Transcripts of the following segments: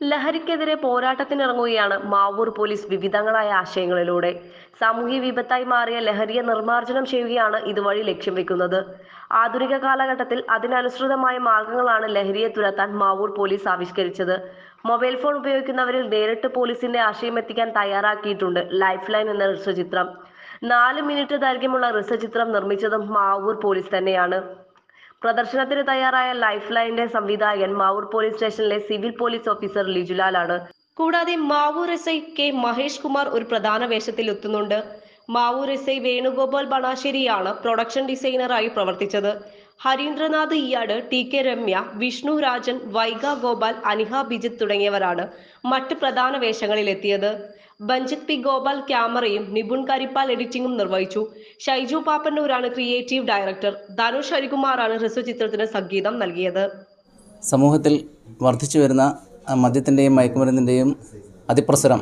ലഹരിക്കെതിരെ പോരാട്ടത്തിനിറങ്ങുകയാണ് മാവൂർ പോലീസ് വിവിധങ്ങളായ ആശയങ്ങളിലൂടെ. സാമൂഹ്യ വിപത്തായി മാറിയ ലഹരിയെ നിർമ്മാർജനം ചെയ്യുകയാണ് ഇതുവഴി ലക്ഷ്യം വെക്കുന്നത്. ആധുനിക കാലഘട്ടത്തിൽ അതിനനുസൃതമായ മാർഗങ്ങളാണ് ലഹരിയെ തുരത്താൻ മാവൂർ പോലീസ് ആവിഷ്കരിച്ചത്. മൊബൈൽ ഫോൺ ഉപയോഗിക്കുന്നവരിൽ നേരിട്ട് പോലീസിന്റെ ആശയം എത്തിക്കാൻ തയ്യാറാക്കിയിട്ടുണ്ട് ലൈഫ് ലൈൻ എന്ന ഹ്രസ്വചിത്രം നാല് മിനിറ്റ് ദൈർഘ്യമുള്ള ഹ്രസ്വചിത്രം നിർമ്മിച്ചതും മാവൂർ പോലീസ് തന്നെയാണ്. പ്രദർശനത്തിന് തയ്യാറായ ലൈഫ് ലൈനിന്റെ സംവിധായകൻ മാവൂർ പോലീസ് സ്റ്റേഷനിലെ സിവിൽ പോലീസ് ഓഫീസർ ലിജുലാലാണ് കൂടാതെ Mavoor S I K Mahesh Kumar ഒരു പ്രധാന വേഷത്തിൽ എത്തുന്നുണ്ട്. മാവൂർ എസ് ഐ വേണുഗോപാൽ ബണാശ്ശേരിയാണ് പ്രൊഡക്ഷൻ ഡിസൈനറായി പ്രവർത്തിച്ചത്. ഹരീന്ദ്രനാഥ് ഇയാട് ടി കെ രമ്യ വിഷ്ണു രാജൻ വൈഗ ഗോപാൽ അനിഹ ബിജിത് തുടങ്ങിയവരാണ് മറ്റ് പ്രധാന വേഷങ്ങളിൽ എത്തിയത് ബഞ്ചിത് പി. ഗോപാൽ ക്യാമറയും നിപുൺ കരിപ്പാൽ എഡിറ്റിംഗും നിർവഹിച്ചു. ഷൈജു പാപ്പന്നൂരാണ് ക്രിയേറ്റീവ് ഡയറക്ടർ. ധനുഷ് ഹരികുമാറാണ് ഹ്രസ്വ ചിത്രത്തിന് സംഗീതം നൽകിയത്. സമൂഹത്തിൽ വർദ്ധിച്ചു വരുന്ന മദ്യത്തിന്റെയും മയക്കുമരുന്നിന്റെയും അതിപ്രസരം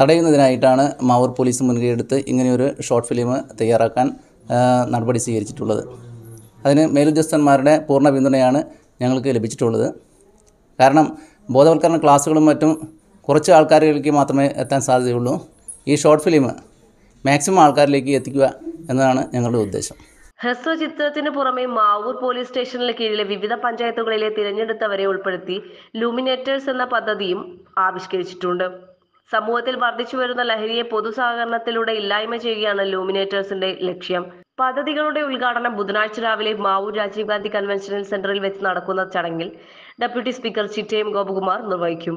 തടയുന്നതിനായിട്ടാണ് മാവൂർ പോലീസ് മുൻകൈയെടുത്ത് ഇങ്ങനെയൊരു ഷോർട്ട് ഫിലിം തയ്യാറാക്കാൻ നടപടി സ്വീകരിച്ചിട്ടുള്ളത്. അതിന് മേലുദ്യോഗസ്ഥന്മാരുടെ പൂർണ പിന്തുണയാണ് ഞങ്ങൾക്ക് ലഭിച്ചിട്ടുള്ളത്. കാരണം ബോധവൽക്കരണ ക്ലാസ്സുകളും മറ്റും കുറച്ച് ആൾക്കാരിലേക്ക് മാത്രമേ എത്താൻ സാധ്യതയുള്ളൂ. ഈ ഷോർട്ട് ഫിലിം മാക്സിമം ആൾക്കാരിലേക്ക് എത്തിക്കുക എന്നതാണ് ഞങ്ങളുടെ ഉദ്ദേശം. ഹ്രസ്വ ചിത്രത്തിന് പുറമെ മാവൂർ പോലീസ് സ്റ്റേഷനിലെ കീഴിലെ വിവിധ പഞ്ചായത്തുകളിലെ തിരഞ്ഞെടുത്തവരെ ഉൾപ്പെടുത്തി ലൂമിനേറ്റേഴ്സ് എന്ന പദ്ധതിയും ആവിഷ്കരിച്ചിട്ടുണ്ട്. സമൂഹത്തിൽ വർദ്ധിച്ചു വരുന്ന ലഹരിയെ പൊതുസഹകരണത്തിലൂടെ ഇല്ലായ്മ ചെയ്യുകയാണ് ലൂമിനേറ്റേഴ്സിന്റെ ലക്ഷ്യം. പദ്ധതികളുടെ ഉദ്ഘാടനം ബുധനാഴ്ച രാവിലെ മാവൂർ രാജീവ് ഗാന്ധി കൺവെൻഷനൽ സെന്ററിൽ വെച്ച് നടക്കുന്ന ചടങ്ങിൽ ഡെപ്യൂട്ടി സ്പീക്കർ ചിറ്റയം ഗോപകുമാർ നിർവഹിക്കും.